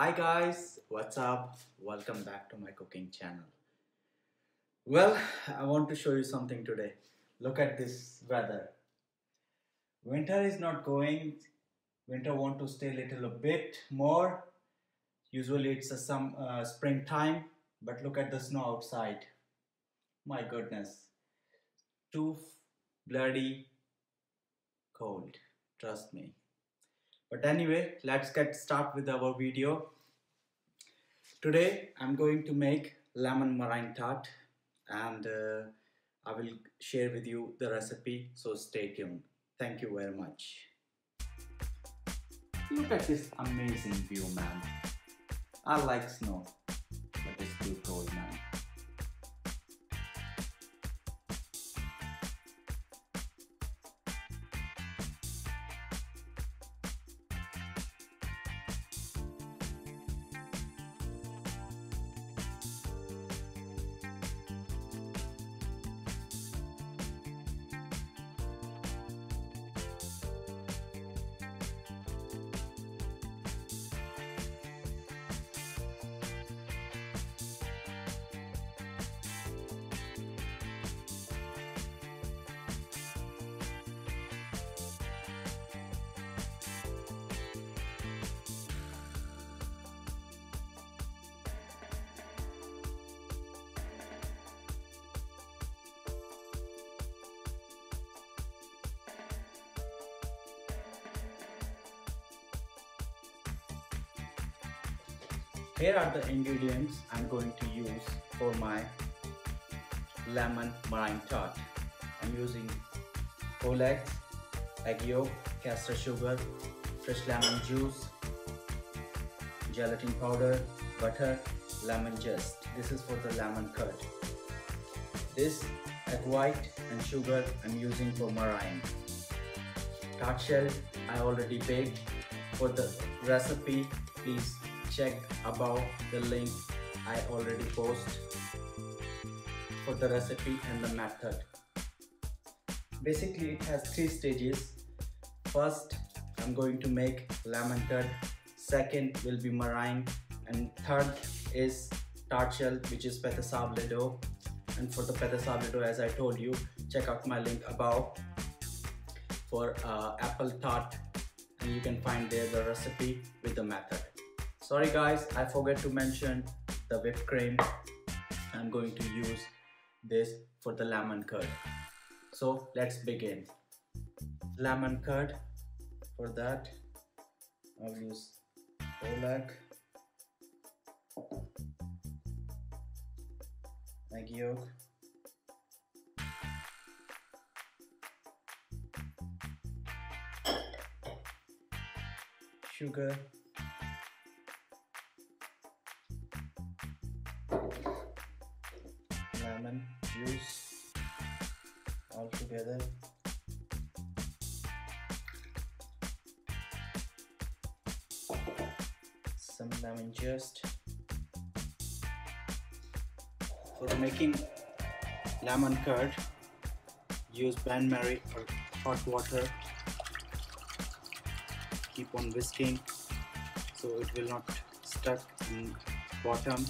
Hi guys, what's up? Welcome back to my cooking channel. Well, I want to show you something today. Look at this weather. Winter is not going. Winter want to stay little a bit more. Usually it's a some uh, springtime, but look at the snow outside. My goodness, too bloody cold. Trust me. But anyway, let's get start with our video. Today I'm going to make lemon meringue tart and uh, I will share with you the recipe so stay tuned. Thank you very much. Look at this amazing view man. I like snow but it's too cold Here are the ingredients I'm going to use for my lemon meringue tart. I'm using whole eggs, egg yolk, castor sugar, fresh lemon juice, gelatin powder, butter, lemon zest. This is for the lemon curd. This egg white and sugar I'm using for meringue. Tart shell I already baked. For the recipe, please check above the link I already post for the recipe and the method. Basically it has three stages. First I'm going to make lemon curd. Second will be meringue and third is tart shell which is pate sablé dough and for the pate sablé dough as I told you check out my link above for uh, apple tart and you can find there the recipe with the method. Sorry guys, I forgot to mention the whipped cream. I'm going to use this for the lemon curd. So let's begin. Lemon curd, for that I'll use whole egg, egg yolk, sugar together. Some lemon zest for making lemon curd use bain marie or hot water. Keep on whisking so it will not stuck in bottom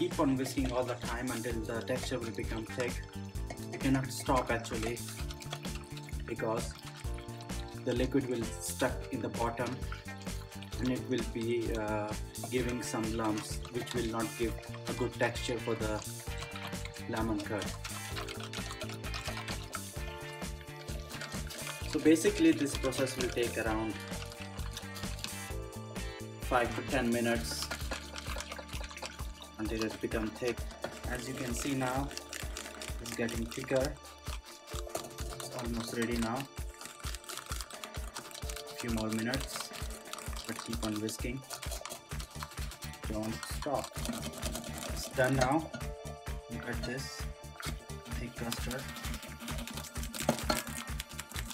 keep on whisking all the time until the texture will become thick. You cannot stop actually because the liquid will stuck in the bottom and it will be uh, giving some lumps which will not give a good texture for the lemon curd. So basically this process will take around 5 to 10 minutes until it becomes thick. As you can see now it's getting thicker. It's almost ready now. A few more minutes but keep on whisking. Don't stop. It's done now. Look at this thick custard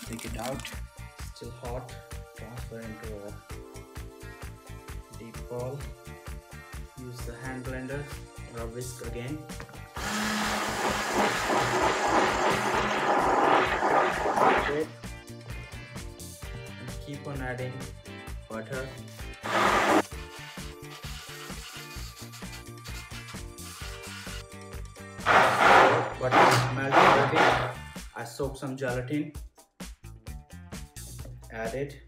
take it out. Still hot. Transfer into a deep bowl use the hand blender or a whisk again. It keep on adding butter. Butter is melted already I soak some gelatin. Add it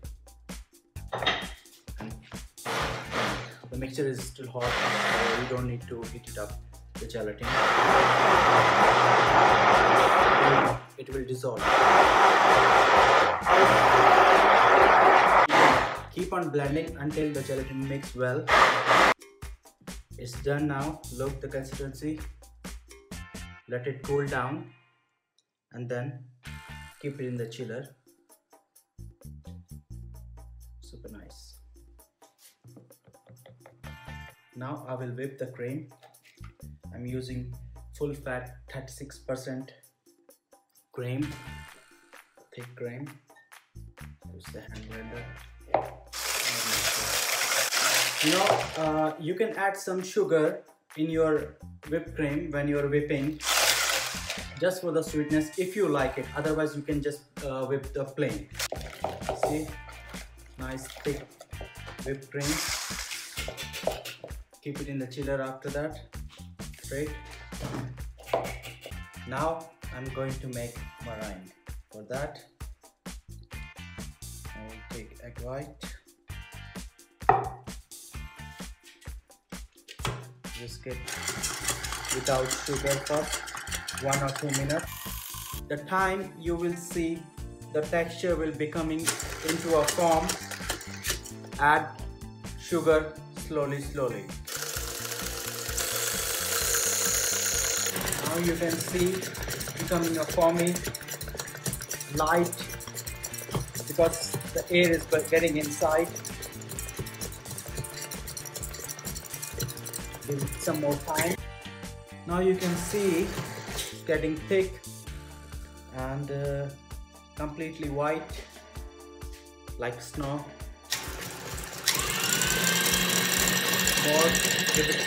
the mixture is still hot uh, so you don't need to heat it up the gelatin. It will dissolve. Keep on blending until the gelatin mix well. It's done now. Look the consistency. Let it cool down. And then keep it in the chiller now I will whip the cream. I'm using full fat 36% cream thick cream. Use the hand blender. You know uh, you can add some sugar in your whipped cream when you're whipping just for the sweetness if you like it. Otherwise you can just uh, whip the plain. See? Nice thick whipped cream keep it in the chiller after that straight now I'm going to make meringue. For that I will take egg white. Whisk it without sugar for one or two minutes. The time you will see the texture will be coming into a form. Add sugar slowly slowly you can see it's becoming a foamy light because the air is getting inside. Give it some more time. Now you can see it's getting thick and uh, completely white like snow. More give it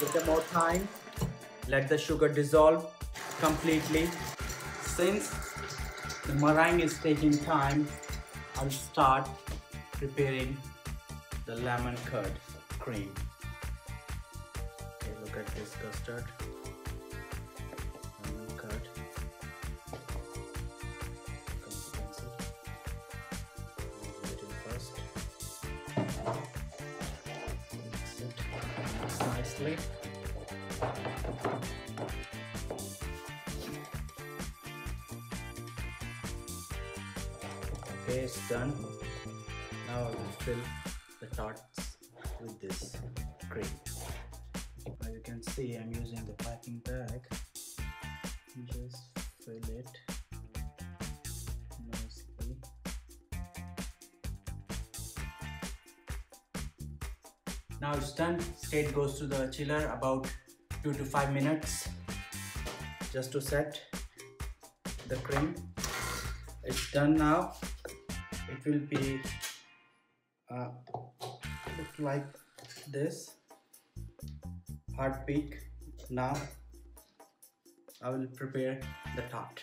give them more time let the sugar dissolve completely since the meringue is taking time I'll start preparing the lemon curd cream okay look at this custard lemon curd. Mix it nicely. Okay, it's done. Now I will fill the tarts with this cream. As you can see, I'm using the piping bag. Just fill it nicely. Now it's done. State goes to the chiller about 2 to 5 minutes just to set the cream. It's done now. It will be uh, look like this hard peak. Now I will prepare the tart.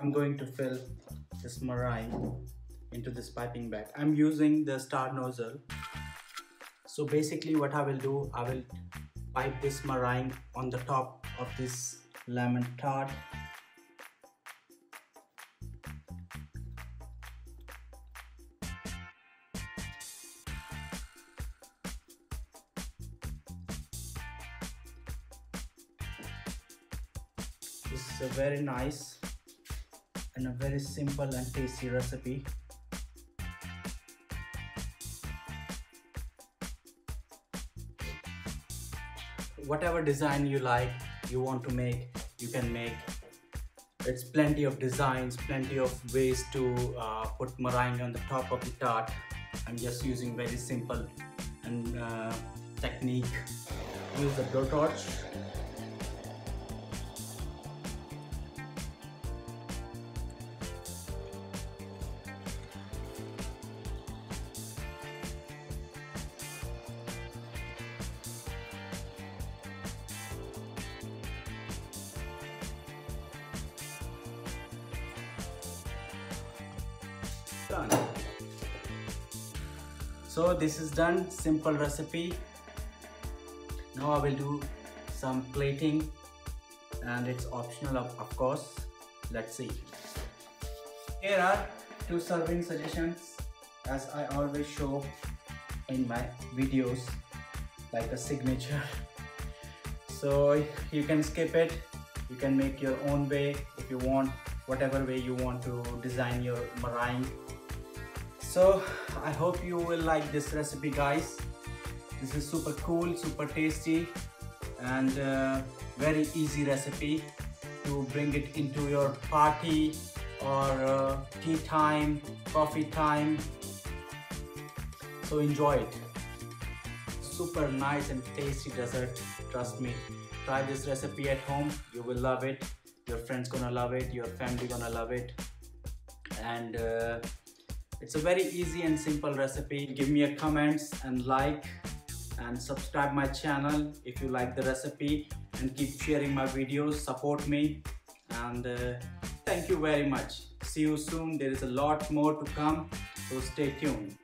I'm going to fill this meringue into this piping bag. I'm using the star nozzle so basically what I will do I will pipe this meringue on the top of this lemon tart. This is a very nice and a very simple and tasty recipe whatever design you like you want to make you can make. It's plenty of designs plenty of ways to uh, put meringue on the top of the tart. I'm just using very simple and uh, technique. Use the blowtorch done. so this is done. Simple recipe. Now I will do some plating and it's optional of, of course. Let's see. Here are two serving suggestions as I always show in my videos like a signature. So you can skip it. You can make your own way if you want whatever way you want to design your meringue so I hope you will like this recipe guys. This is super cool super tasty and uh, very easy recipe to bring it into your party or uh, tea time coffee time. So enjoy it. Super nice and tasty dessert trust me. Try this recipe at home you will love it. Your friends gonna love it your family gonna love it. And uh, it's a very easy and simple recipe. Give me a comments and like and subscribe my channel if you like the recipe and keep sharing my videos. Support me and uh, thank you very much. See you soon. There is a lot more to come so stay tuned